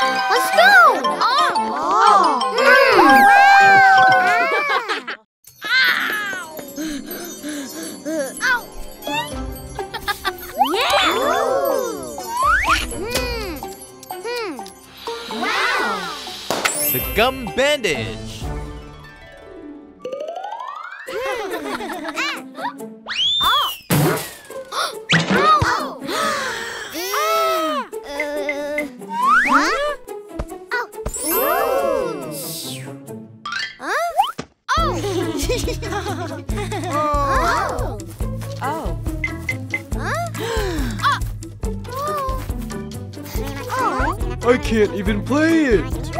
Let's go! Oh! oh. Ow! yeah! Wow! The gum bandage. Can't even play it.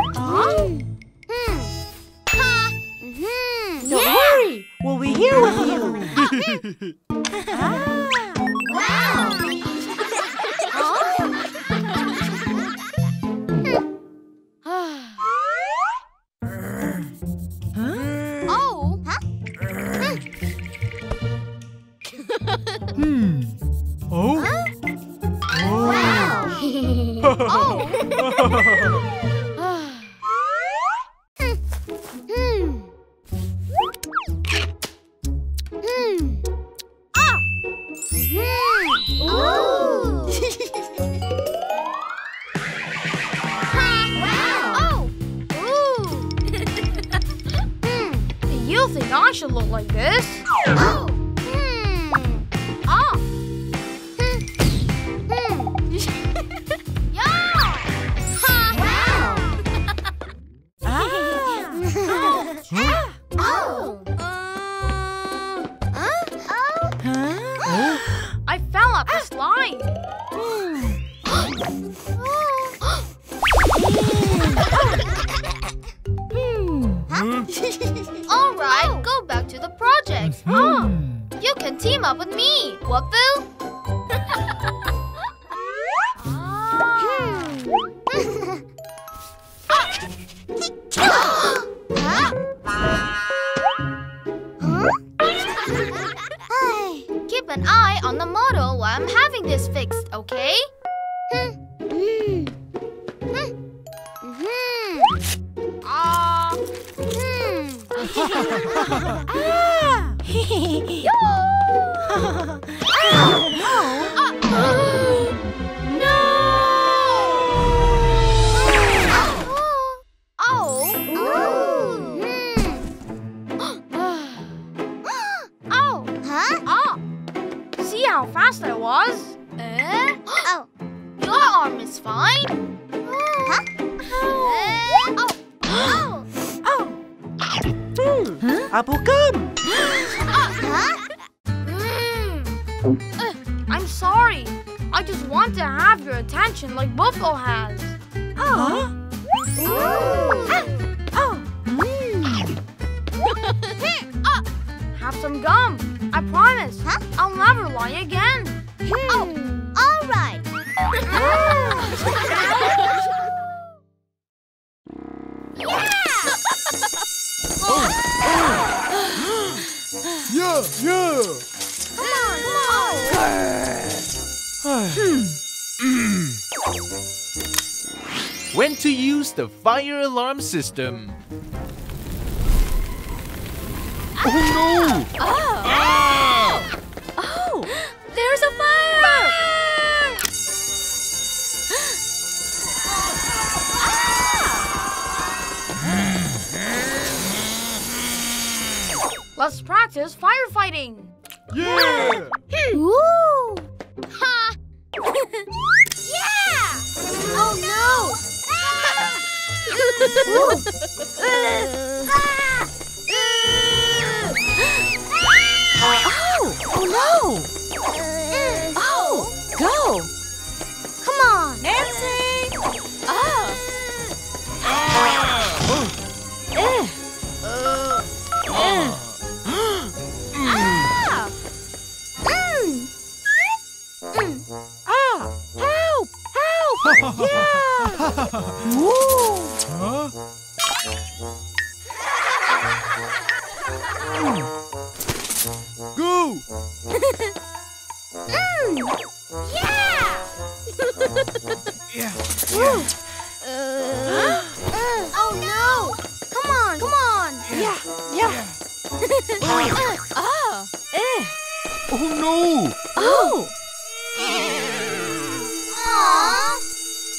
Up the slide. Hmm. All right, go back to the project. Huh? You can team up with me. What, Boo? How fast I was? Eh? Oh. Your arm is fine. Huh? Eh? Oh. Oh. Oh. Hmm. Apple gum. Huh? Mm. Uh, I'm sorry. I just want to have your attention like Buffalo has. Oh. Oh. Ah, have some gum. I promise. Huh? I'll never lie again. Hmm. Oh. All right. Yeah, yeah. Come on, come on. Hmm. Hmm. When to use the fire alarm system. Ah. Oh Oh. Let's practice firefighting. Yeah! Hmm. Ooh. Ha! Yeah. Oh no. Oh. Yeah. Yeah. Woo. oh no! Come on, come on! Yeah, yeah. oh. Eh. Oh no! Oh. Aw.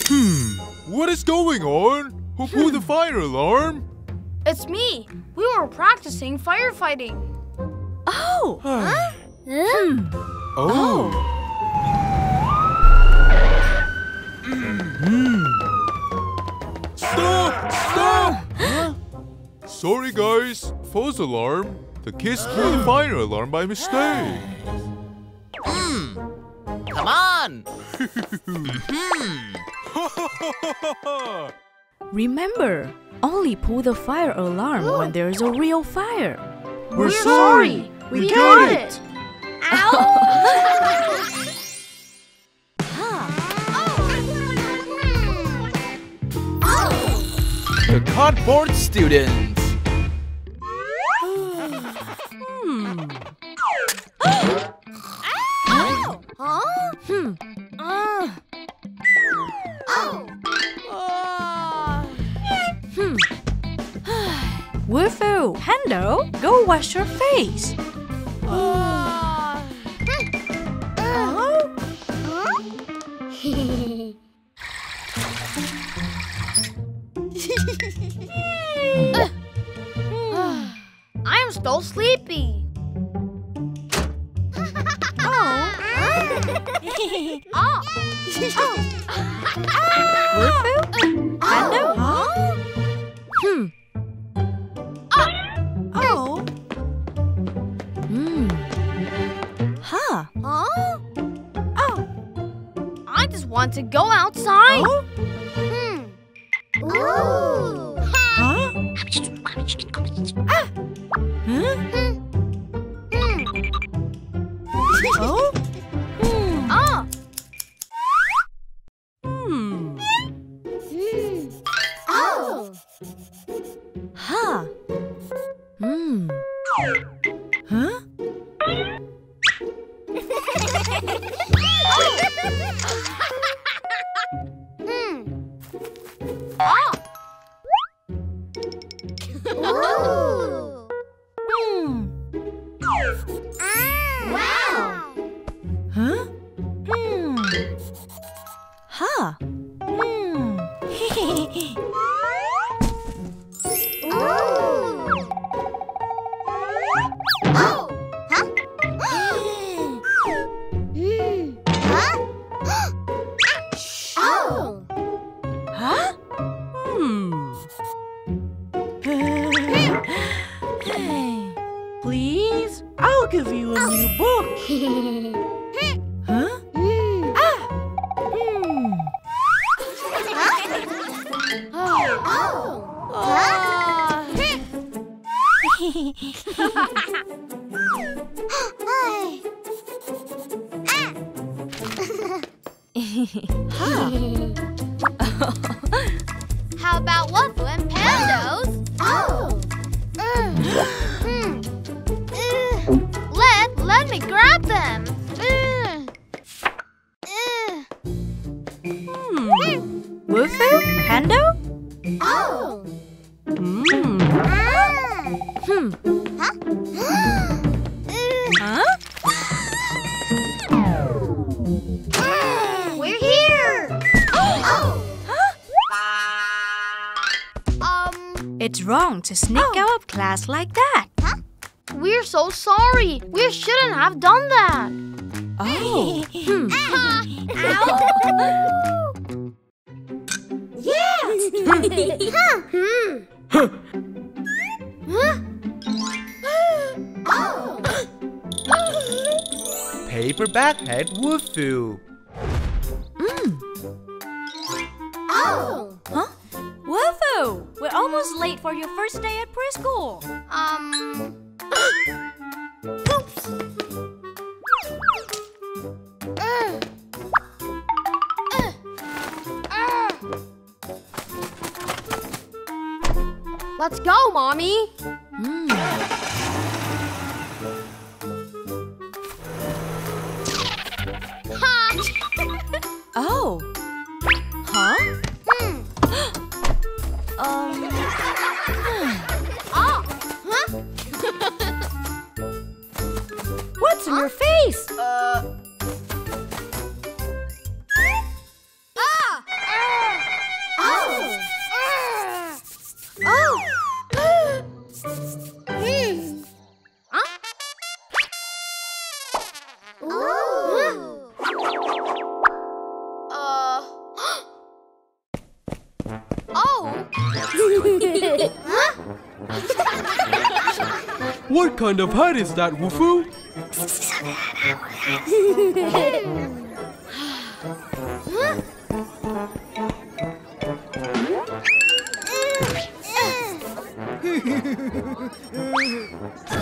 Hmm. What is going on? Who pulled the fire alarm? It's me. We were practicing firefighting. Alarm. The kids pulled the fire alarm by mistake. Hmm. Come on. Hmm. Remember, only pull the fire alarm when there's a real fire. We're sorry. We, We got, got it. it. Ow! Oh. The cardboard students. Wolfoo, go wash your face. Uh. I'm still sleepy. Oh. oh. Wolfoo, Huh. Them. Uh. Uh. Hmm. Wolfoo? Pando? Oh. Hmm. Ah. Hmm. Huh? Huh? We're here. Oh. Um, It's wrong to sneak Oh. out of class like that. We're so sorry. We shouldn't have done that. Oh. Hmm. yes. hmm. huh? oh. Paperback head Wolfoo. Mm. Oh. Huh? Wolfoo, we're almost late for your first day at preschool. Um. Let's go, mommy. Hmm. What kind of hat is that, Wolfoo? Hmm.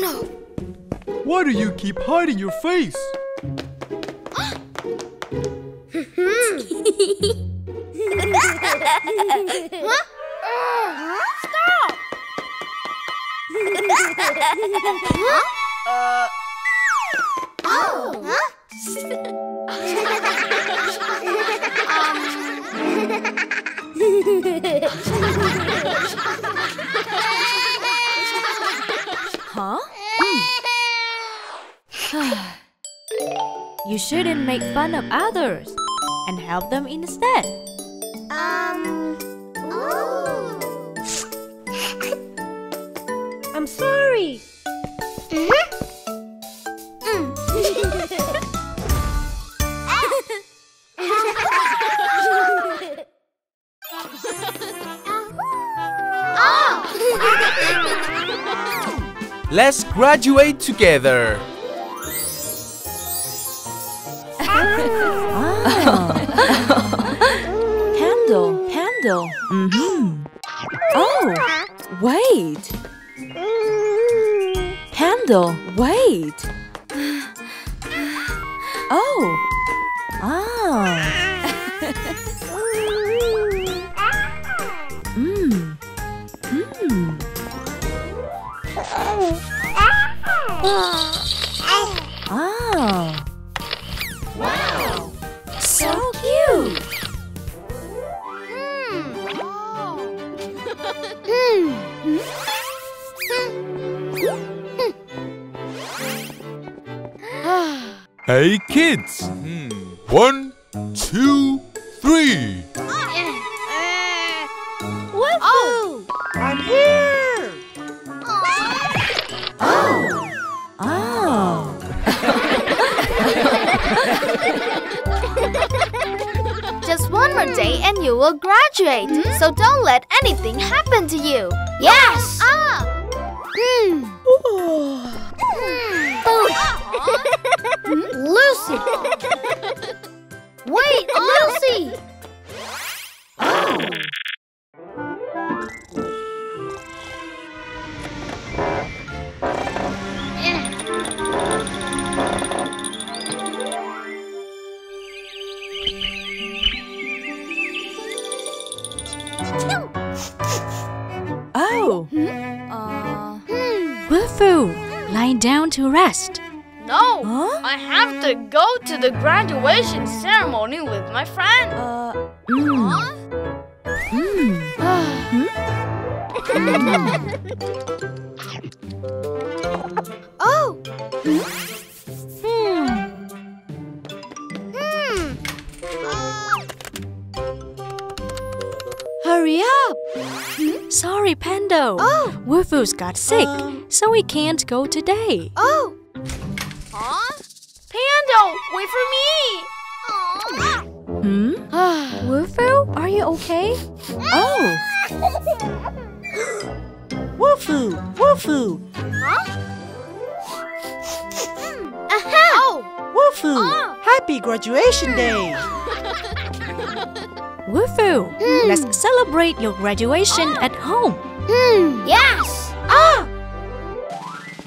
no. Why do you keep hiding your face? Stop. Uh, Oh. Huh? Huh? you shouldn't make fun of others and help them instead. Um. Oh. I'm sorry. let's graduate together. Candle, candle. Mm-hmm. Oh, wait. Candle, wait. Oh. Ah. Mmm. Mmm. You will graduate. So don't let anything happen to you. Yes. Ah. Hmm. Hmm. Lucy. rest. No. Huh? I have to go to the graduation ceremony with my friend. Uh. Mm. Mm. Oh. Hmm. Hmm. Hurry up. Sorry, Pando. Oh. Wolfoo's got sick, so he can't go today. Oh. Okay? Oh. Wolfoo, Wolfoo, Aha. Oh. Wolfoo. Ah. Happy graduation day. Wolfoo, let's celebrate your graduation at home. Hmm. Yes. Ah!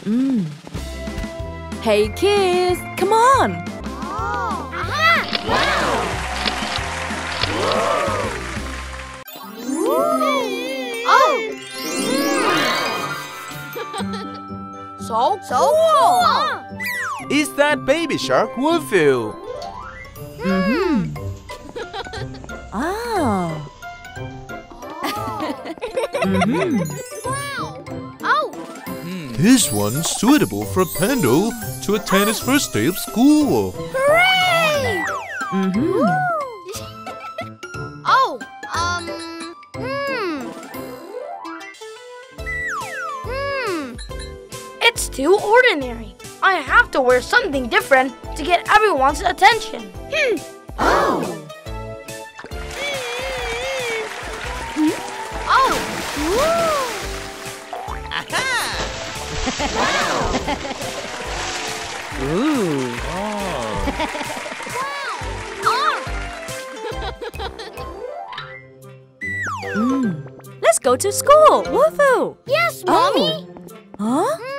Mm. Hey kids, come on. So, so cool. Is that baby shark Wolfoo? Ah. Oh, This one's suitable for Pendle to attend his first day of school. hooray! Mm-hmm. To wear something different to get everyone's attention. Hmm. Oh. Ooh. Mm. Let's go to school. Woohoo! Yes, mommy. Huh?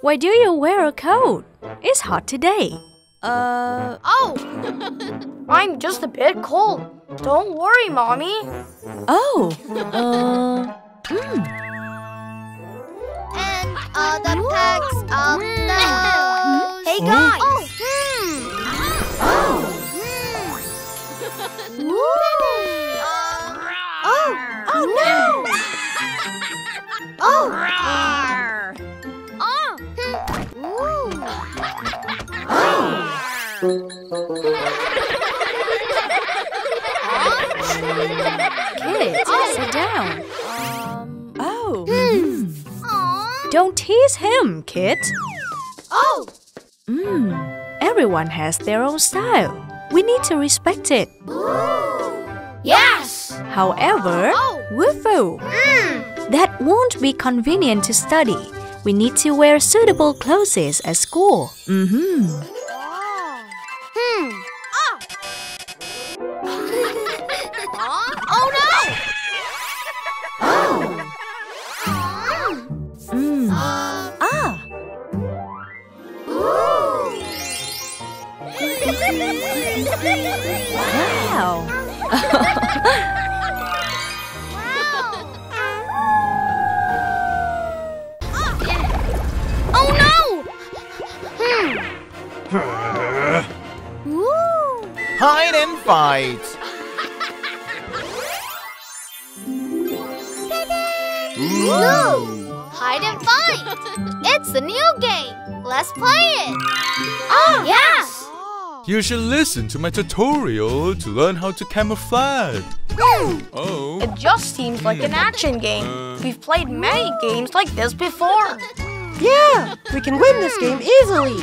Why do you wear a coat? It's hot today. Uh. Oh, I'm just a bit cold. Don't worry, mommy. Oh. Uh. Hmm. and uh, the pegs of nose. Hey guys, Oh, hmm. Oh. Hmm. Uh, oh. Oh no. Oh. Oh. Kids, sit down. Oh. Aw. Don't tease him, kid. Oh. Mm. Everyone has their own style. We need to respect it. Yes. However, Oh. Woohoo! Hmm. That won't be convenient to study. We need to wear suitable clothes at school. Mm-hmm. Hmm. Oh. oh no. Mm. Um. Ah. Wow. Hide and fight. Ooh. Hide and fight. It's a new game. Let's play it. Oh, yes. You should listen to my tutorial to learn how to camouflage. Oh. it just seems like an action game. Uh. We've played many games like this before. Yeah, we can win this game easily.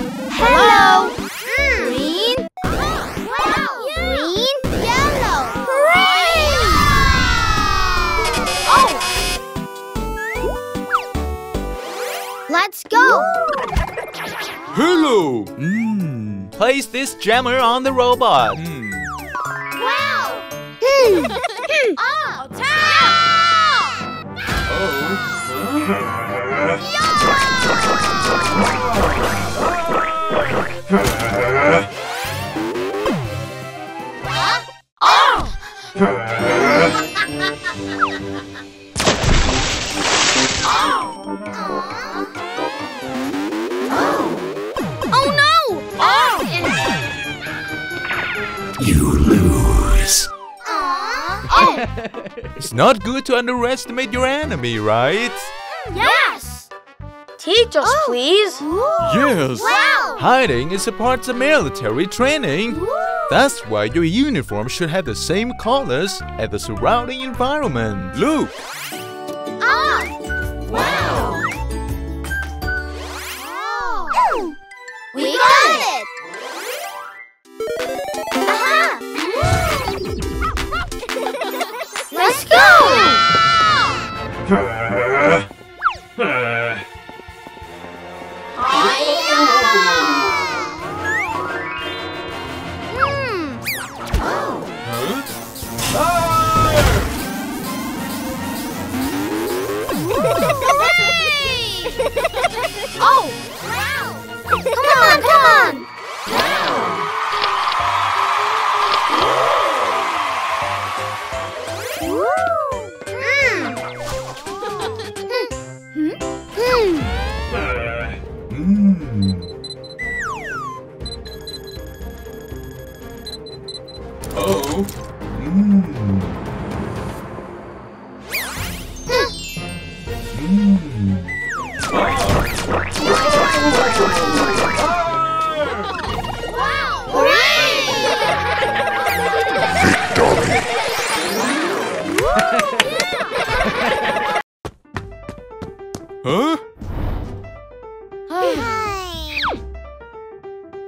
Hello. Green. Wow. Green. Yellow. Hooray! Oh. Let's go. Hello. Mm. Place this jammer on the robot. Hmm. Wow. Hmm. ah. Oh. Oh. Oh no! Not good to underestimate your enemy, right? Yes! Teach us, oh. please. Yes. Wow! Hiding is a part of military training. That's why your uniform should have the same colors as the surrounding environment. Look.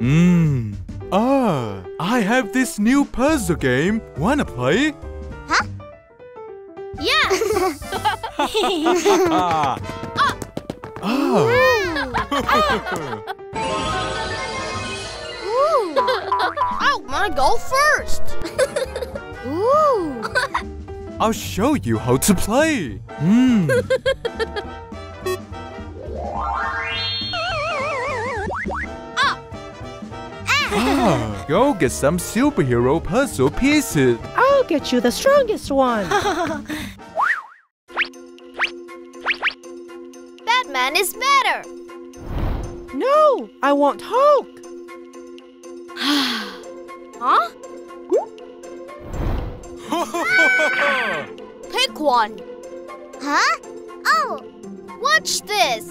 Mmm. Ah, I have this new puzzle game. Wanna play? Yes! Ah. Ah. Ooh. I wanna go first. Ooh. I'll show you how to play. Hmm. Go get some superhero puzzle pieces. I'll get you the strongest one. Batman is better. no, I want Hulk. Huh? Pick one. Huh? Oh. Watch this.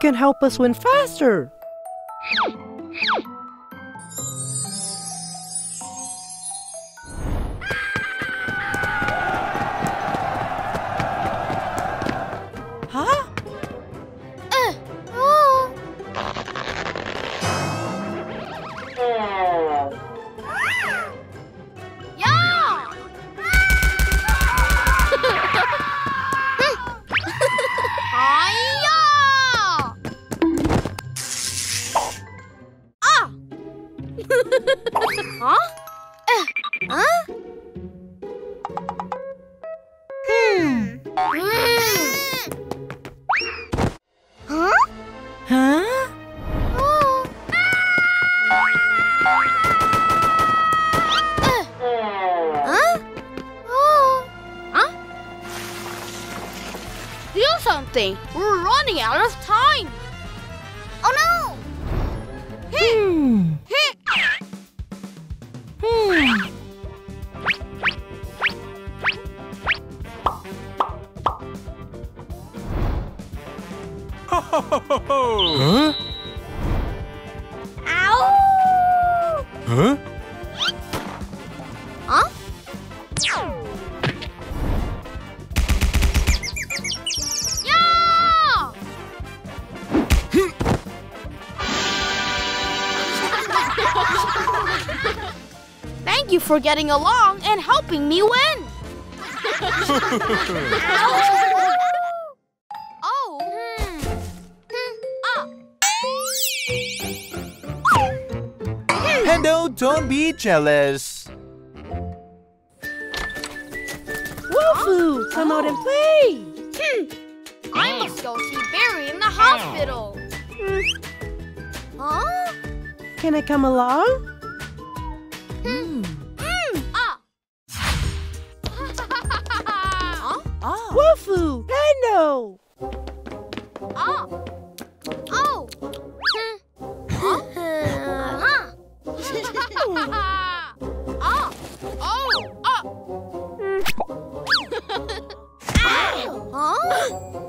Can help us win faster. For getting along and helping me win. oh. Hmm. Hmm. Ah. Pando, don't be jealous. Wolfoo, come out and play. I must go see Barry in the hospital. Huh? Can I come along? Ow. Huh?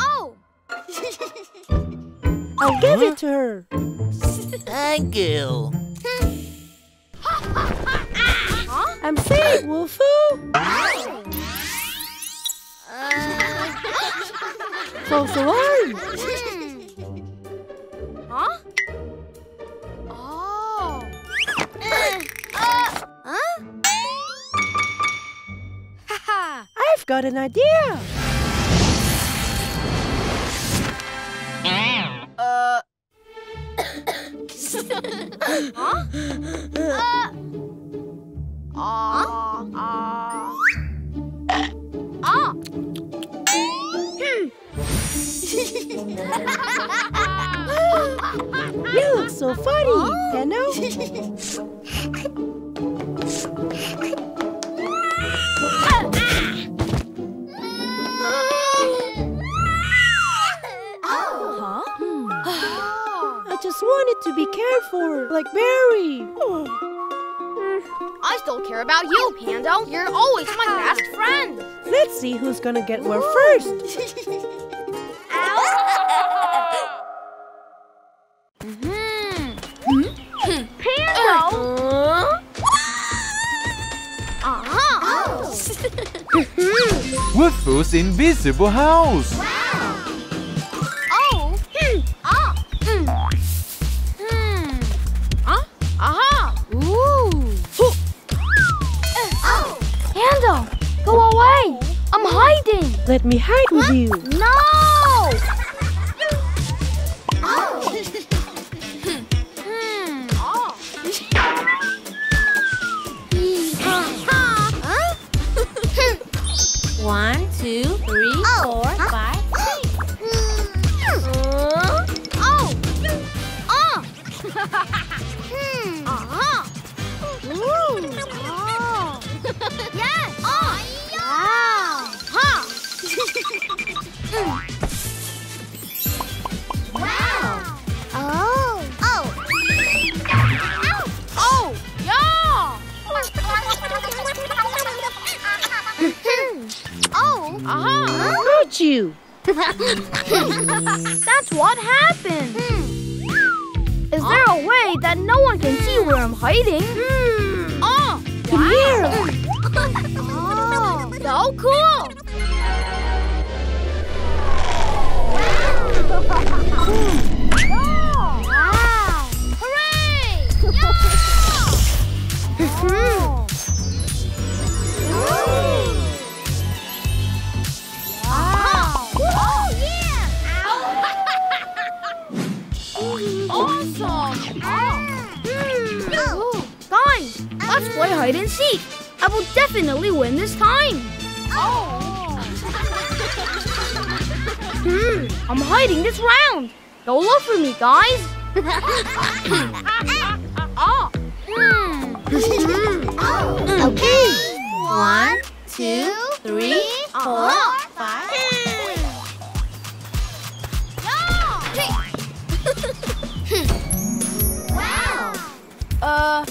Oh. I'll give it to her. Thank you. Got an idea. Uh. huh? Uh. Ah. Ah. Ah. You look so funny, wanted cared for, like Barry. I still care about you, Pando. You're always my best friend. Let's see who's gonna get well first. Pando! Uh-huh. Wolfoo's invisible house. Let me hide with you. No. You? That's what happened. Hmm. Is there a way that no one can see where I'm hiding? Hmm. Oh. Come here. Oh. So cool. Play hide and seek. I will definitely win this time. Oh. Hmm, I'm hiding this round. Go look for me, guys. oh. Hmm. Okay. One, two, three, four, Uh-huh. wow. Uh.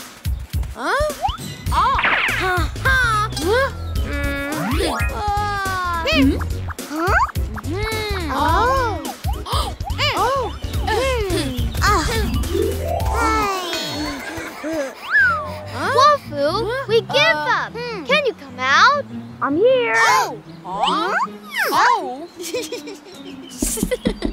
We give up. Can you come out? I'm here. Oh. Oh. Help me.